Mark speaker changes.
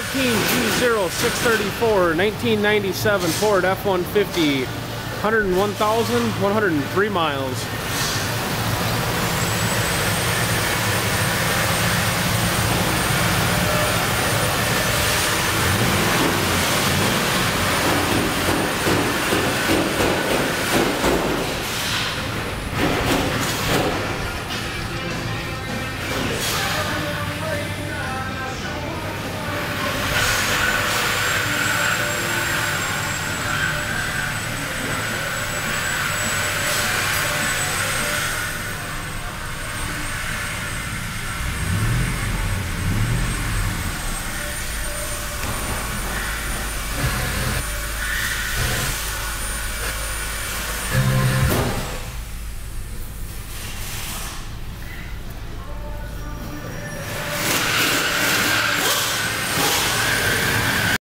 Speaker 1: G0634, 1997 Ford F-150, 101,103 miles.